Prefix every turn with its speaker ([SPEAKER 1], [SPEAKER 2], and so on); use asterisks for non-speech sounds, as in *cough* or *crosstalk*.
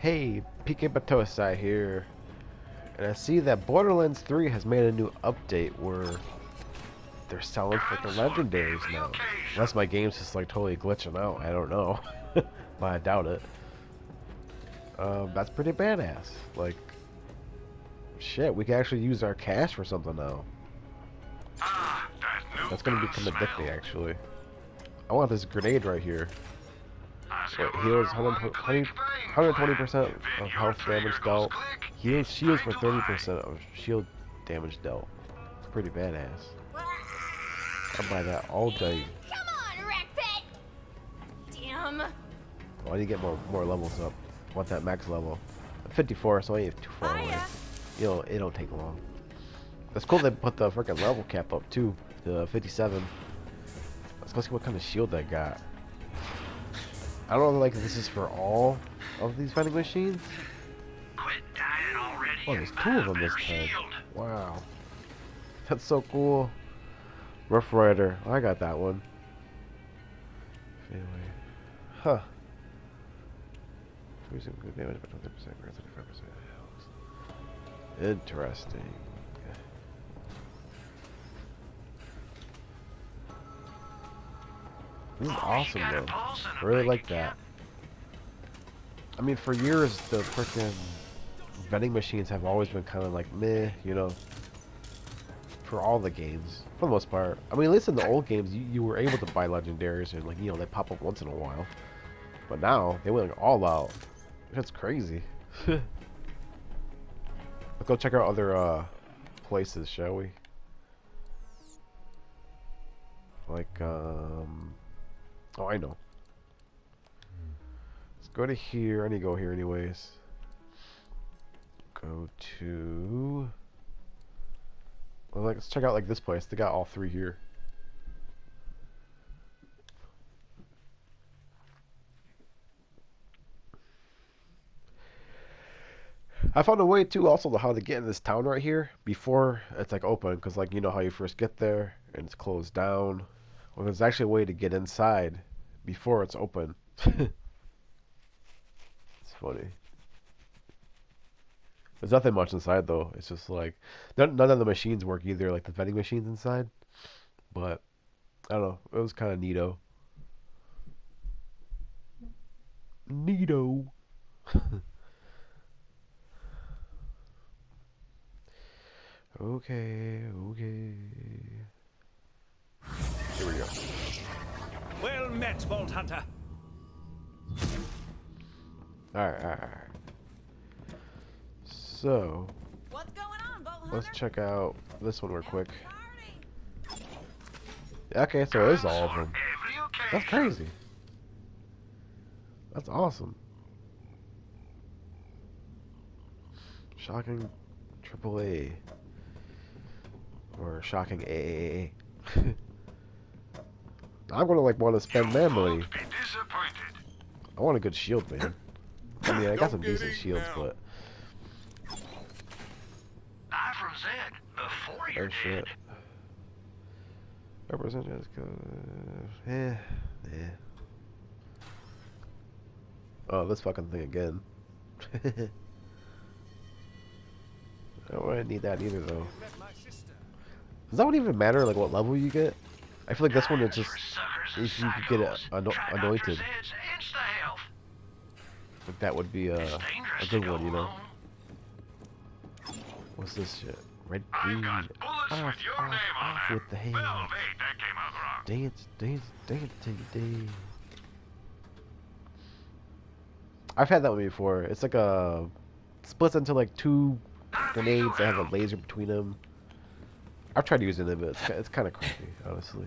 [SPEAKER 1] Hey, PK Battosai here. And I see that Borderlands 3 has made a new update where they're selling for the legendaries now. Unless my game's just like totally glitching out, I don't know. *laughs* but I doubt it. Um, that's pretty badass. Like, shit, we can actually use our cash for something now. That's gonna become addicting, actually. I want this grenade right here. So heals 120% of health damage dealt. He heals shields for 30% of shield damage dealt. It's pretty badass. I'll buy that all day.
[SPEAKER 2] Come on, Wreckpit! Damn.
[SPEAKER 1] Why do you get more more levels up? I want that max level. 54, so I ain't too far away. You know, it don't take long. That's cool they put the freaking level cap up too, to 57. Let's go see what kind of shield they got. I don't know like this is for all of these vending machines. Oh, there's two of them this time. Wow. That's so cool. Rough Rider. Oh, I got that one. Anyway. Huh. Increasing good damage by 20%, 35% Interesting. This is awesome though. I really like that. I mean, for years the freaking vending machines have always been kind of like meh, you know. For all the games, for the most part. I mean, at least in the old games, you, you were able to buy legendaries and like you know they pop up once in a while. But now they went like, all out. That's crazy. *laughs* Let's go check out other uh, places, shall we? Like um. Oh, I know. Let's go to here. I need to go here anyways. Go to... Well, let's check out like this place. They got all three here. I found a way too also to how to get in this town right here before it's like open because like you know how you first get there and it's closed down well, there's actually a way to get inside before it's open. *laughs* it's funny. There's nothing much inside though. It's just like none, none of the machines work either, like the vending machines inside. But I don't know. It was kind of neato. Neato. *laughs* okay, okay.
[SPEAKER 3] Met, Vault Hunter.
[SPEAKER 1] Alright, alright, alright. So,
[SPEAKER 2] What's going on, Vault
[SPEAKER 1] let's check out this one real quick. Okay, so it is all of them. That's crazy. That's awesome. Shocking AAA. Or shocking AAA. *laughs* I'm gonna like want to spend my money. I want a good shield, man. *coughs* I mean, I got some decent shields, but. i Oh shit. Represent as eh, yeah. Oh, this fucking thing again. *laughs* I don't really need that either, though. Does that one even matter, like, what level you get? I feel like this one is just if you could get it ano anointed. Like that would be uh, a, a good one, you know. What's this shit? Red green. Off, off, off with the hands. Dance, dance, dance till you dance. I've had that one before. It's like a splits into like two grenades that have a laser between them. I've tried using it, but it's, it's kind of crappy, honestly.